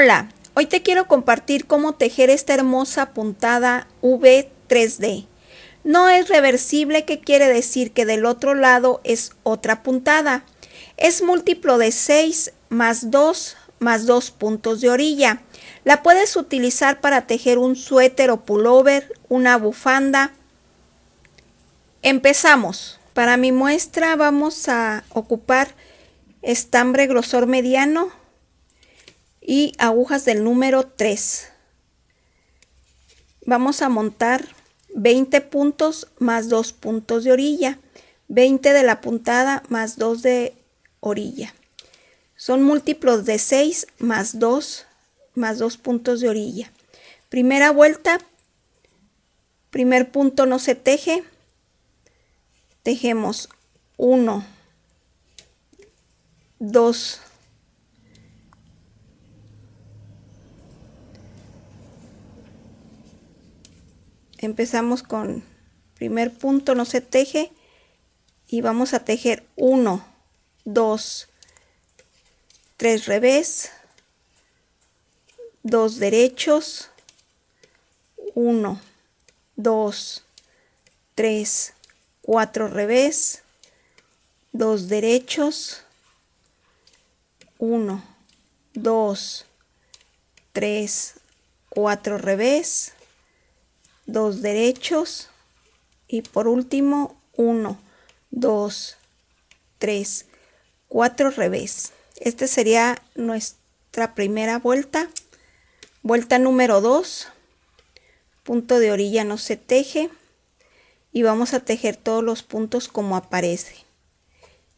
Hola, hoy te quiero compartir cómo tejer esta hermosa puntada V3D. No es reversible, que quiere decir que del otro lado es otra puntada. Es múltiplo de 6 más 2 más 2 puntos de orilla. La puedes utilizar para tejer un suéter o pullover, una bufanda. Empezamos. Para mi muestra vamos a ocupar estambre grosor mediano y agujas del número 3. Vamos a montar 20 puntos más 2 puntos de orilla, 20 de la puntada más 2 de orilla. Son múltiplos de 6 más 2 más 2 puntos de orilla. Primera vuelta, primer punto no se teje, tejemos 1, 2, empezamos con primer punto no se teje y vamos a tejer 1 2 3 revés 2 derechos 1 2 3 4 revés 2 derechos 1 2 3 4 revés dos derechos y por último 1, 2, 3, 4 revés. Esta sería nuestra primera vuelta. Vuelta número 2. Punto de orilla no se teje. Y vamos a tejer todos los puntos como aparece.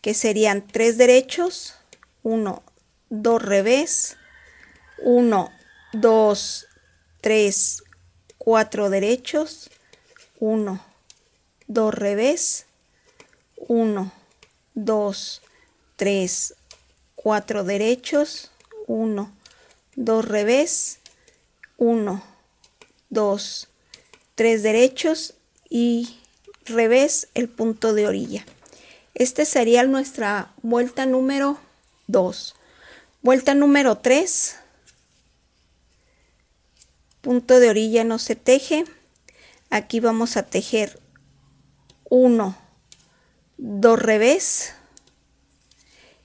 Que serían 3 derechos, 1, 2 revés, 1, 2, 3, 4 derechos, 1, 2 revés, 1, 2, 3, 4 derechos, 1, 2 revés, 1, 2, 3 derechos y revés el punto de orilla. Este sería nuestra vuelta número 2. Vuelta número 3 punto de orilla no se teje. Aquí vamos a tejer 1 2 revés.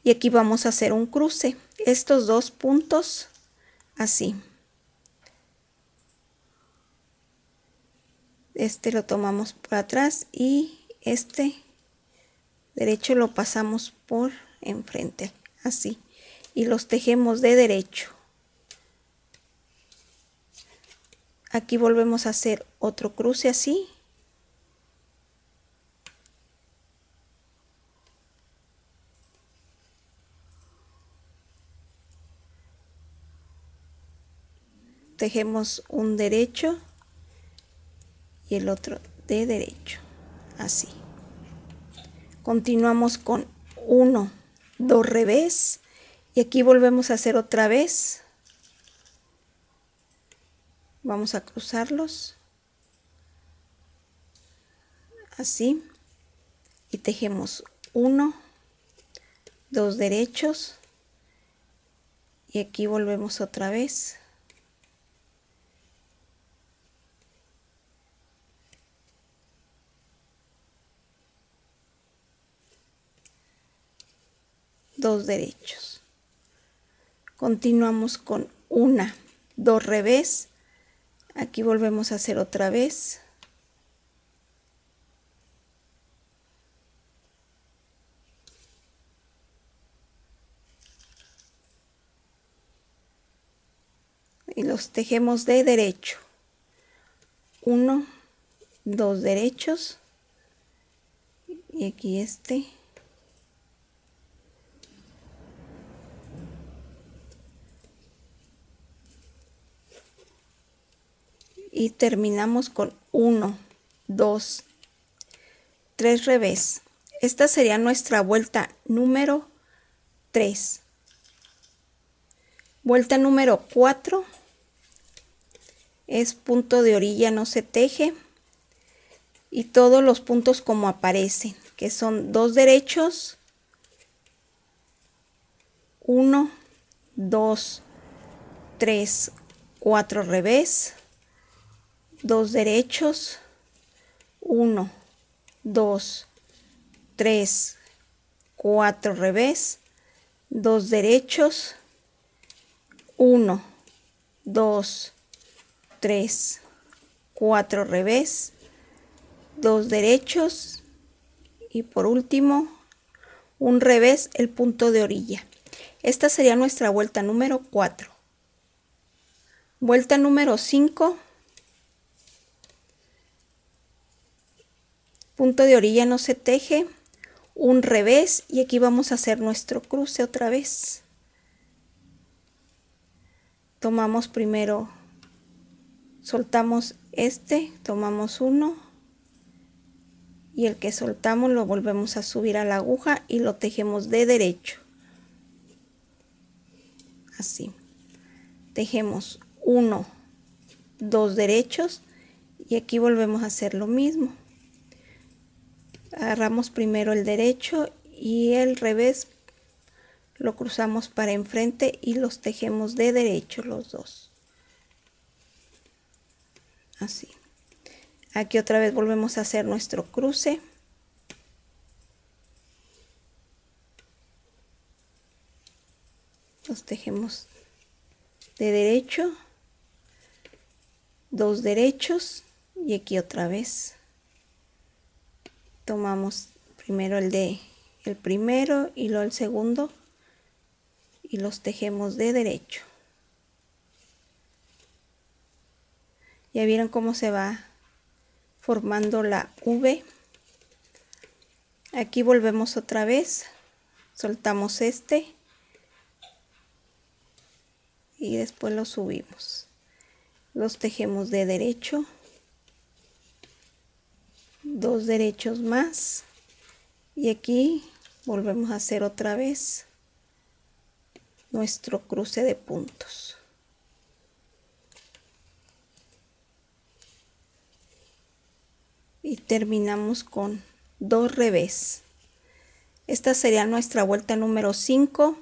Y aquí vamos a hacer un cruce. Estos dos puntos así. Este lo tomamos por atrás y este derecho lo pasamos por enfrente así. Y los tejemos de derecho aquí volvemos a hacer otro cruce así. Tejemos un derecho y el otro de derecho así. Continuamos con uno dos revés y aquí volvemos a hacer otra vez vamos a cruzarlos. Así. Y tejemos uno dos derechos. Y aquí volvemos otra vez. Dos derechos. Continuamos con una dos revés aquí volvemos a hacer otra vez. Y los tejemos de derecho. Uno dos derechos. Y aquí este y terminamos con 1, 2, 3 revés. Esta sería nuestra vuelta número 3. Vuelta número 4 es punto de orilla no se teje y todos los puntos como aparecen, que son dos derechos, 1, 2, 3, 4 revés, 2 derechos, 1, 2, 3, 4 revés, 2 derechos, 1, 2, 3, 4 revés, 2 derechos y por último un revés el punto de orilla. Esta sería nuestra vuelta número 4. Vuelta número 5. Punto de orilla no se teje. Un revés y aquí vamos a hacer nuestro cruce otra vez. Tomamos primero, soltamos este, tomamos uno y el que soltamos lo volvemos a subir a la aguja y lo tejemos de derecho así tejemos uno dos derechos y aquí volvemos a hacer lo mismo agarramos primero el derecho y el revés lo cruzamos para enfrente y los tejemos de derecho los dos. Así. Aquí otra vez volvemos a hacer nuestro cruce. Los tejemos de derecho dos derechos y aquí otra vez tomamos primero el de el primero y luego el segundo y los tejemos de derecho. Ya vieron cómo se va formando la V. Aquí volvemos otra vez soltamos este y después lo subimos. Los tejemos de derecho dos derechos más. Y aquí volvemos a hacer otra vez nuestro cruce de puntos. Y terminamos con dos revés. Esta sería nuestra vuelta número 5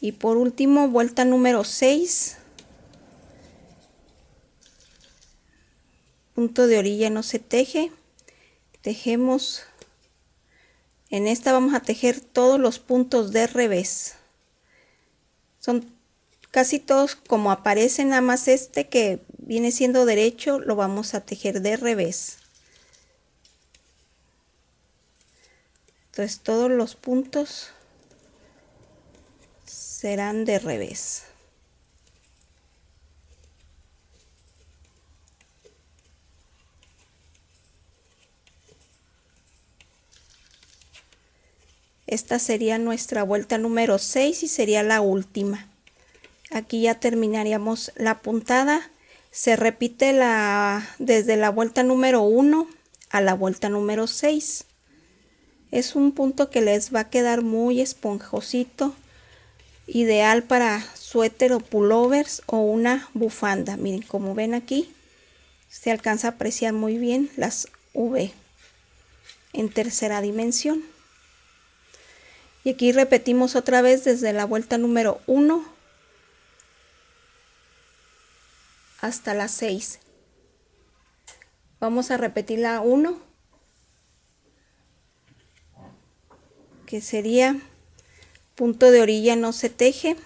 y por último vuelta número 6 punto de orilla no se teje tejemos en esta vamos a tejer todos los puntos de revés son casi todos como aparecen nada más este que viene siendo derecho lo vamos a tejer de revés entonces todos los puntos serán de revés. Esta sería nuestra vuelta número 6 y sería la última. Aquí ya terminaríamos la puntada. Se repite la, desde la vuelta número 1 a la vuelta número 6. Es un punto que les va a quedar muy esponjosito ideal para suéter o pullovers o una bufanda. Miren, como ven aquí, se alcanza a apreciar muy bien las V en tercera dimensión. Y aquí repetimos otra vez desde la vuelta número 1 hasta la 6. Vamos a repetir la 1, que sería punto de orilla no se teje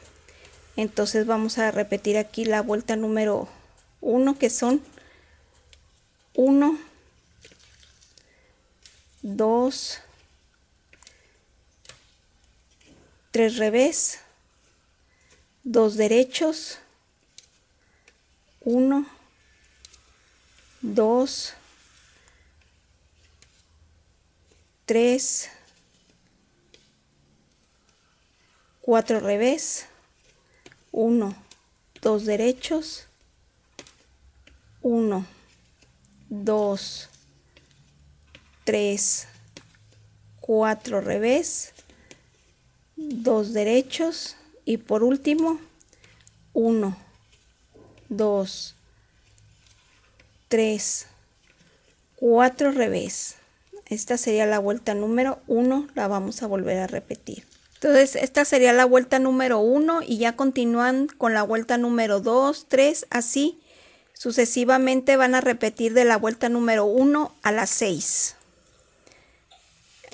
entonces vamos a repetir aquí la vuelta número 1 que son 1 2 3 revés 2 derechos 1 2 3 4 revés 1 2 derechos 1 2 3 4 revés 2 derechos y por último 1 2 3 4 revés. Esta sería la vuelta número 1 la vamos a volver a repetir. Entonces, esta sería la vuelta número 1 y ya continúan con la vuelta número 2, 3, así sucesivamente van a repetir de la vuelta número 1 a la 6.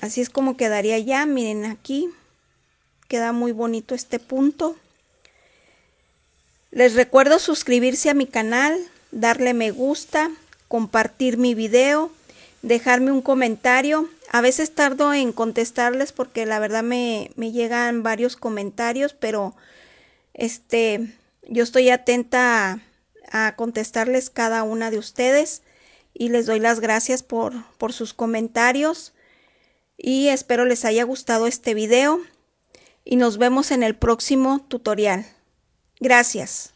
Así es como quedaría ya, miren aquí, queda muy bonito este punto. Les recuerdo suscribirse a mi canal, darle me gusta, compartir mi video, dejarme un comentario a veces tardo en contestarles porque la verdad me, me llegan varios comentarios, pero este, yo estoy atenta a, contestarles cada una de ustedes y les doy las gracias por, por sus comentarios y espero les haya gustado este video y nos vemos en el próximo tutorial. Gracias.